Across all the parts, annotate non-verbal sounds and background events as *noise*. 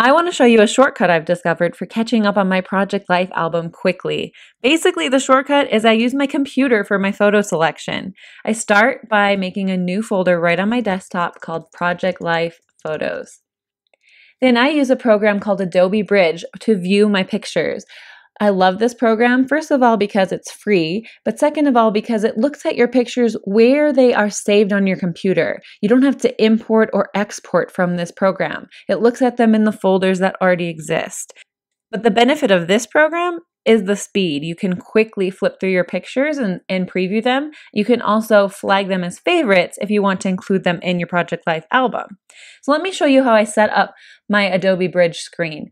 I want to show you a shortcut I've discovered for catching up on my Project Life album quickly. Basically, the shortcut is I use my computer for my photo selection. I start by making a new folder right on my desktop called Project Life Photos. Then I use a program called Adobe Bridge to view my pictures. I love this program, first of all, because it's free, but second of all, because it looks at your pictures where they are saved on your computer. You don't have to import or export from this program, it looks at them in the folders that already exist. But the benefit of this program is the speed. You can quickly flip through your pictures and, and preview them. You can also flag them as favorites if you want to include them in your Project Life album. So let me show you how I set up my Adobe Bridge screen.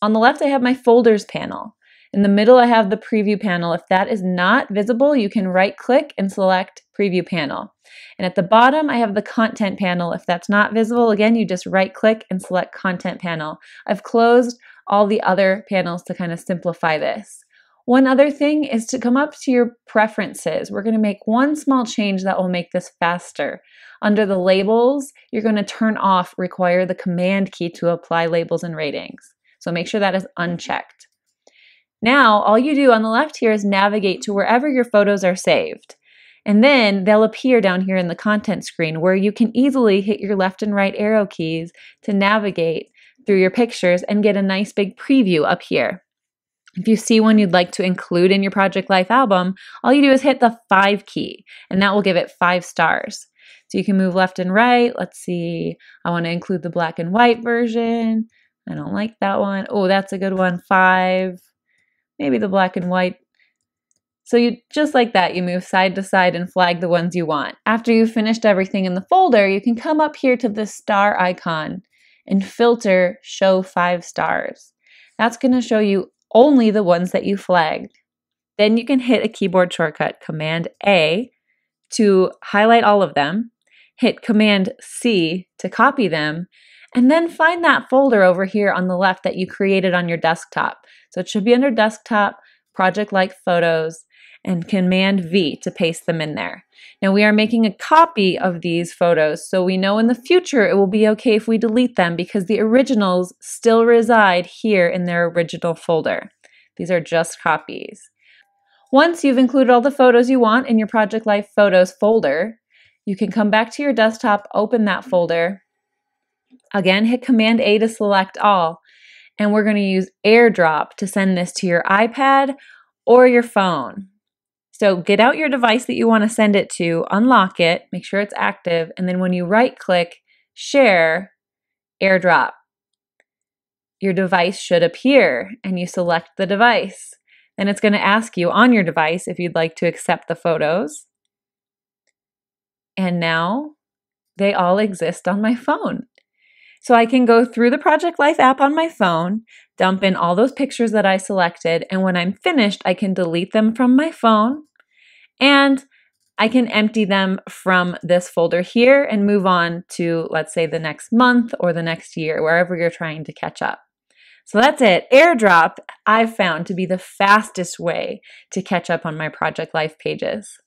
On the left, I have my folders panel. In the middle, I have the preview panel. If that is not visible, you can right click and select preview panel. And at the bottom, I have the content panel. If that's not visible, again, you just right click and select content panel. I've closed all the other panels to kind of simplify this. One other thing is to come up to your preferences. We're going to make one small change that will make this faster. Under the labels, you're going to turn off require the command key to apply labels and ratings. So make sure that is unchecked. Now, all you do on the left here is navigate to wherever your photos are saved. And then they'll appear down here in the content screen where you can easily hit your left and right arrow keys to navigate through your pictures and get a nice big preview up here. If you see one you'd like to include in your Project Life album, all you do is hit the five key and that will give it five stars. So you can move left and right. Let's see, I want to include the black and white version. I don't like that one. Oh, that's a good one. Five maybe the black and white. So you just like that, you move side to side and flag the ones you want. After you've finished everything in the folder, you can come up here to the star icon and filter show five stars. That's going to show you only the ones that you flagged. Then you can hit a keyboard shortcut, Command A, to highlight all of them, hit Command C to copy them, and then find that folder over here on the left that you created on your desktop. So it should be under desktop, Project Life photos, and Command V to paste them in there. Now we are making a copy of these photos, so we know in the future it will be okay if we delete them because the originals still reside here in their original folder. These are just copies. Once you've included all the photos you want in your Project Life Photos folder, you can come back to your desktop, open that folder, again hit Command A to select all, and we're going to use AirDrop to send this to your iPad or your phone. So get out your device that you want to send it to, unlock it, make sure it's active, and then when you right click, share, AirDrop. Your device should appear and you select the device. Then it's going to ask you on your device if you'd like to accept the photos. And now they all exist on my *laughs* phone. So I can go through the Project Life app on my phone, dump in all those pictures that I selected, and when I'm finished, I can delete them from my phone and I can empty them from this folder here and move on to, let's say, the next month or the next year, wherever you're trying to catch up. So that's it. AirDrop I've found to be the fastest way to catch up on my Project Life pages.